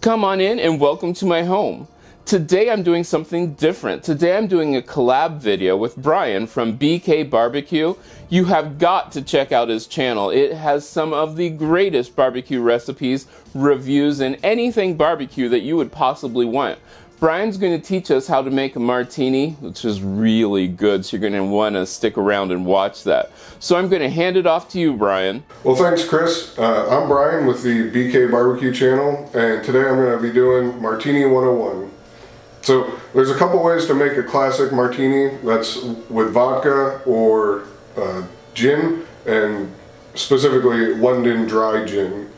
Come on in and welcome to my home. Today I'm doing something different. Today I'm doing a collab video with Brian from BK Barbecue. You have got to check out his channel. It has some of the greatest barbecue recipes, reviews, and anything barbecue that you would possibly want. Brian's going to teach us how to make a martini, which is really good, so you're going to want to stick around and watch that. So I'm going to hand it off to you, Brian. Well, thanks, Chris. Uh, I'm Brian with the BK Barbecue channel, and today I'm going to be doing Martini 101. So there's a couple ways to make a classic martini. That's with vodka or uh, gin, and specifically London dry gin.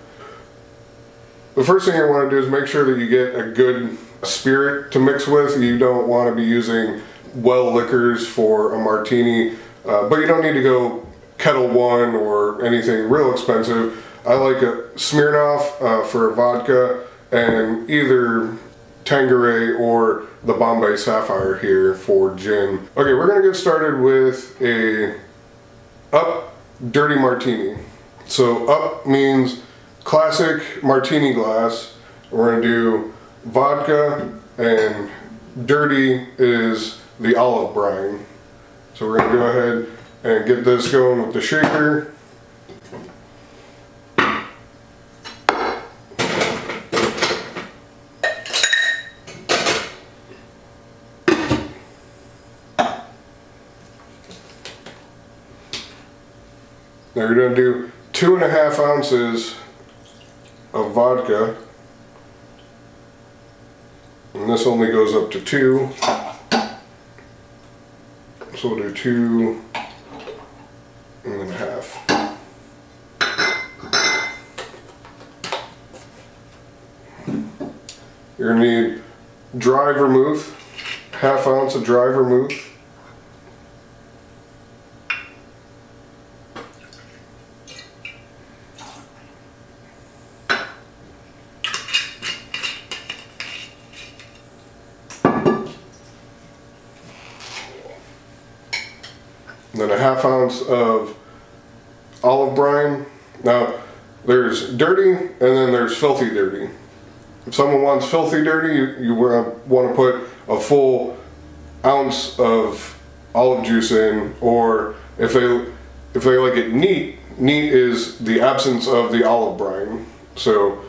The first thing you want to do is make sure that you get a good spirit to mix with. You don't want to be using well liquors for a martini, uh, but you don't need to go Ketel One or anything real expensive. I like a Smirnoff uh, for vodka and either Tanqueray or the Bombay Sapphire here for gin. Okay, we're gonna get started with a up dirty martini. So up means classic martini glass. We're gonna do vodka, and dirty is the olive brine. So we're to go ahead and get this going with the shaker. Now you're going to do two and a half ounces of vodka and this only goes up to two. So we'll do two and then a half. You're gonna need dry vermouth, half ounce of dry vermouth. Half ounce of olive brine. Now, there's dirty and then there's filthy dirty. If someone wants filthy dirty, you, you want to put a full ounce of olive juice in, or if they if they like it neat, neat is the absence of the olive brine. So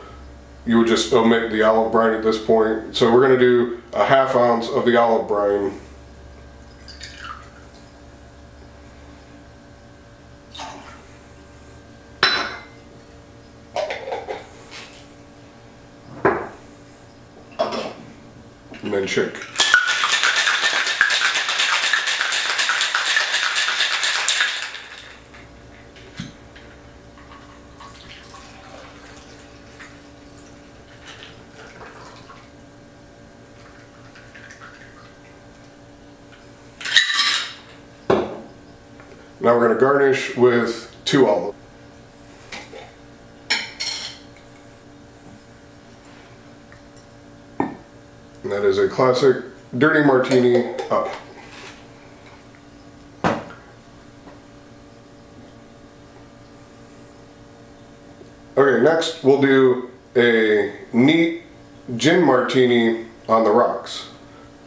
you would just omit the olive brine at this point. So we're going to do a half ounce of the olive brine and then shake. Now we're going to garnish with two olives. And that is a classic dirty martini up. Okay, next we'll do a neat gin martini on the rocks.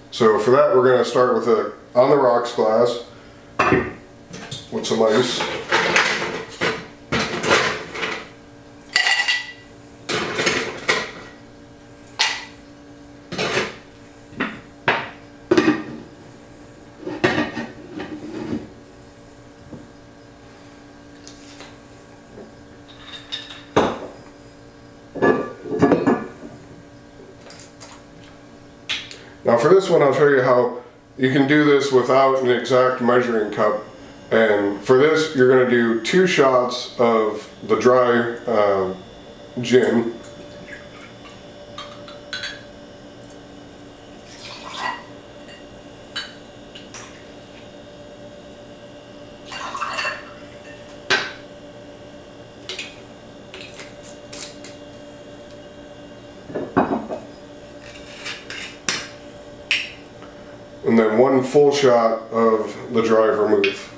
So for that we're going to start with a on the rocks glass with some ice. Now for this one I'll show you how you can do this without an exact measuring cup. And for this you're going to do two shots of the dry uh, gin and then one full shot of the driver vermouth.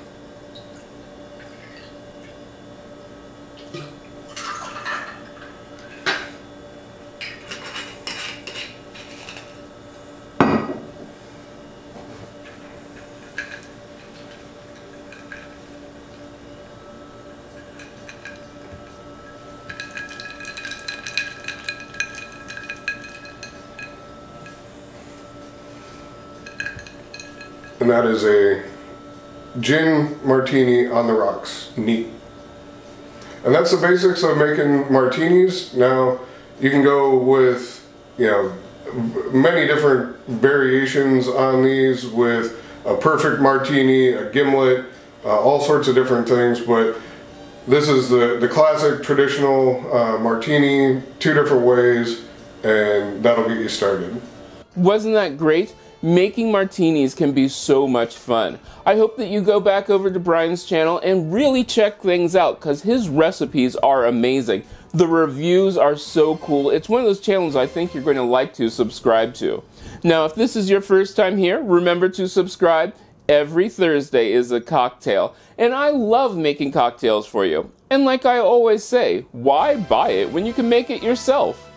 And that is a gin martini on the rocks. Neat. And that's the basics of making martinis. Now, you can go with, you know, many different variations on these with a perfect martini, a gimlet, uh, all sorts of different things, but this is the, the classic traditional uh, martini, two different ways, and that'll get you started. Wasn't that great? Making martinis can be so much fun. I hope that you go back over to Brian's channel and really check things out because his recipes are amazing. The reviews are so cool. It's one of those channels I think you're going to like to subscribe to. Now, if this is your first time here, remember to subscribe. Every Thursday is a cocktail, and I love making cocktails for you. And like I always say, why buy it when you can make it yourself?